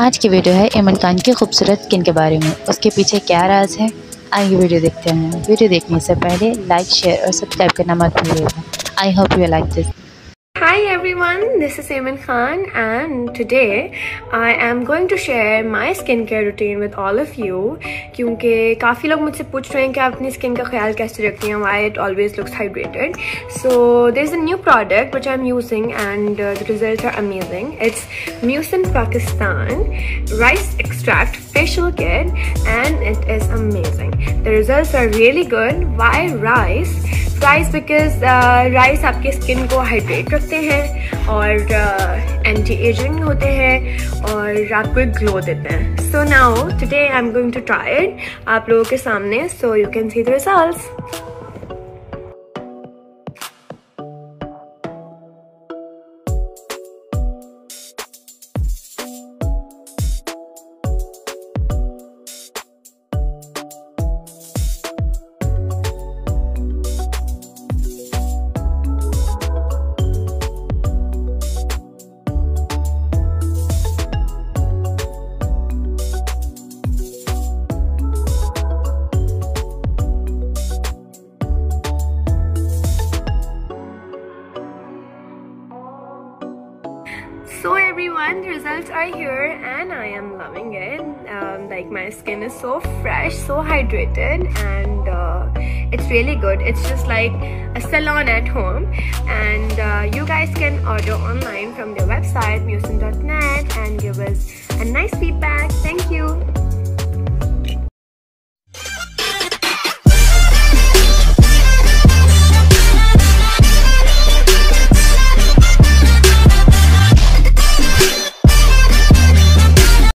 आज की वीडियो है इमन खान की खूबसूरत स्किन के बारे में। उसके पीछे क्या राज है? आइए वीडियो देखते हैं। वीडियो देखने से पहले लाइक शेयर और सब्सक्राइब करना मत भूलिएगा। I hope you like this Hi everyone, this is Aiman Khan and today I am going to share my skincare routine with all of you क्योंकि काफ़ी लोग मुझसे पूछ रहे हैं कि आप अपनी स्किन का ख्याल कैसे रखती हैं why it always looks hydrated. So there's a new product which I'm using and uh, the results are amazing. It's Mucin Pakistan Rice Extract Facial Kit and it is amazing. The results are really good. Why rice? Rice because uh, rice आपके your skin hydrate रखते और anti uh, ageing होते हैं और आपको एक glow देते हैं। So now today I am going to try it आप लोगों के सामने so you can see the results so everyone the results are here and i am loving it. Um, like my skin is so fresh so hydrated and uh, it's really good. It's just like a salon at home and uh, you guys can order online from their website mucin.net and give us a nice will